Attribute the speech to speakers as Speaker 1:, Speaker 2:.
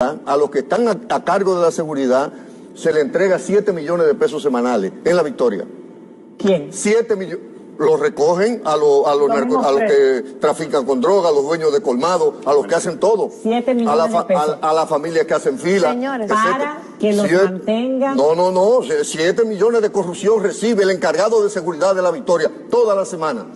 Speaker 1: a los que están a, a cargo de la seguridad se le entrega 7 millones de pesos semanales en la victoria.
Speaker 2: ¿Quién?
Speaker 1: 7 millones. Los recogen a, los a, los
Speaker 2: Los
Speaker 1: a los que trafican con droga, a los dueños de colmado, a los que hacen todo.
Speaker 2: Siete millones
Speaker 1: a la,
Speaker 2: de pesos.
Speaker 1: a, a la familia que hacen fila.
Speaker 3: Señores.
Speaker 2: Para que los
Speaker 1: Siete-
Speaker 2: mantengan.
Speaker 1: No, no, no. 7 millones de corrupción recibe el encargado de seguridad de la victoria toda la semana.